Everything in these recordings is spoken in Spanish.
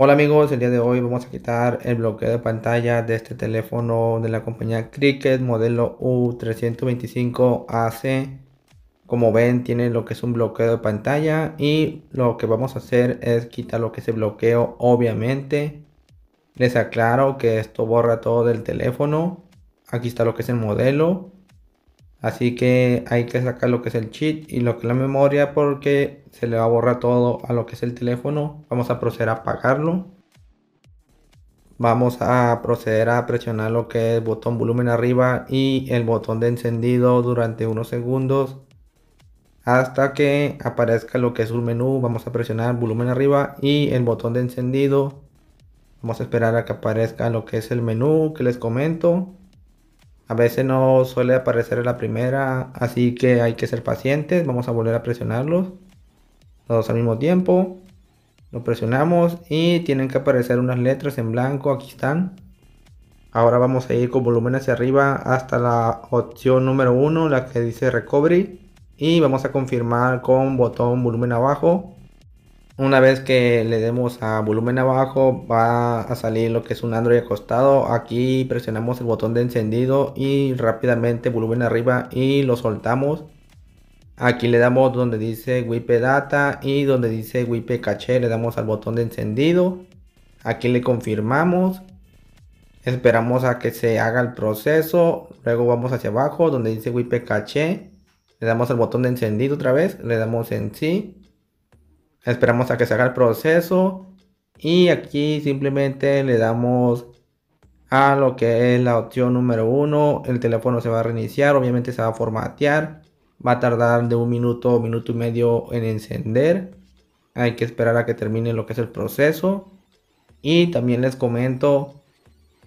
Hola amigos, el día de hoy vamos a quitar el bloqueo de pantalla de este teléfono de la compañía Cricket modelo U325AC. Como ven tiene lo que es un bloqueo de pantalla y lo que vamos a hacer es quitar lo que es el bloqueo obviamente. Les aclaro que esto borra todo del teléfono. Aquí está lo que es el modelo. Así que hay que sacar lo que es el cheat y lo que es la memoria porque se le va a borrar todo a lo que es el teléfono. Vamos a proceder a apagarlo. Vamos a proceder a presionar lo que es el botón volumen arriba y el botón de encendido durante unos segundos. Hasta que aparezca lo que es un menú. Vamos a presionar volumen arriba y el botón de encendido. Vamos a esperar a que aparezca lo que es el menú que les comento. A veces no suele aparecer en la primera, así que hay que ser pacientes. Vamos a volver a presionarlos. Los dos al mismo tiempo. Lo presionamos y tienen que aparecer unas letras en blanco. Aquí están. Ahora vamos a ir con volumen hacia arriba hasta la opción número 1, la que dice Recovery. Y vamos a confirmar con botón volumen abajo. Una vez que le demos a volumen abajo va a salir lo que es un Android acostado. Aquí presionamos el botón de encendido y rápidamente volumen arriba y lo soltamos. Aquí le damos donde dice WIP Data y donde dice WIP Caché le damos al botón de encendido. Aquí le confirmamos. Esperamos a que se haga el proceso. Luego vamos hacia abajo donde dice WIP Caché. Le damos al botón de encendido otra vez. Le damos en sí Esperamos a que se haga el proceso. Y aquí simplemente le damos a lo que es la opción número uno. El teléfono se va a reiniciar. Obviamente se va a formatear. Va a tardar de un minuto, minuto y medio en encender. Hay que esperar a que termine lo que es el proceso. Y también les comento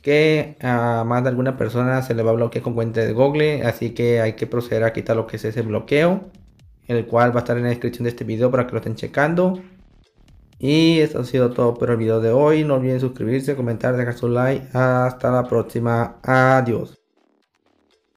que a más de alguna persona se le va a bloquear con cuenta de Google. Así que hay que proceder a quitar lo que es ese bloqueo el cual va a estar en la descripción de este video para que lo estén checando. Y esto ha sido todo por el video de hoy. No olviden suscribirse, comentar, dejar su like. Hasta la próxima. Adiós.